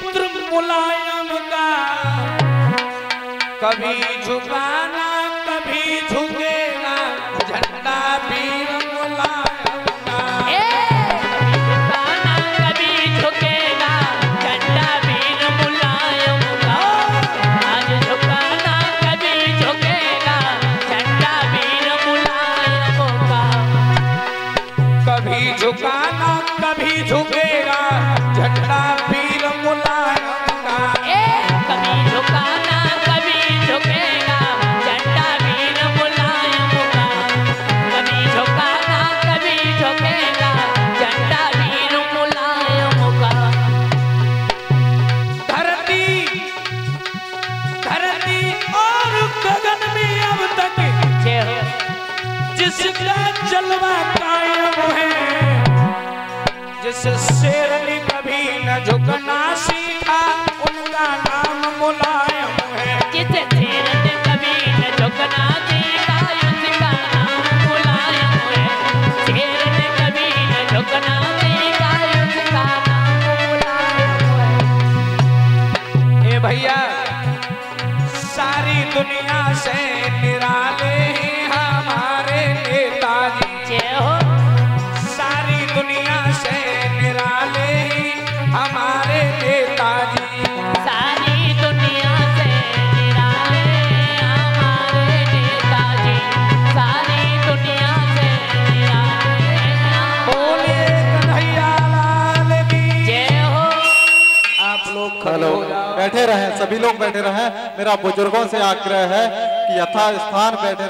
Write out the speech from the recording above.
पुत्र मुलायम का। कभी झुकाना कभी झुकेगा झंडा भी मुलायम का। झुकाना कभी झुकेगा झंडा वीर मुलायम का। आज कभी झुकेगा झंडा वीर मुलायम का। कभी झुकाना कभी झुके जिसका जलवा कायम है जिस शेर ने कभी न झुकना सीखा उनका नाम मुलायम है। जिसे शेर ने कभी न झुकना सीखा उसका नाम मुलायम है। शेर ने कभी न झुकना सीखा उसका नाम मुलायम है। ए भैया सारी दुनिया से हमारे नेताजी। सारी दुनिया से निराले हमारे नेताजी। सारी दुनिया से निराले बोले कन्हैया लाल की जय हो। आप लोग खड़े हेलो। बैठे रहें सभी लोग बैठे रहे। मेरा बुज़ुर्गों से आग्रह है कि यथा स्थान बैठे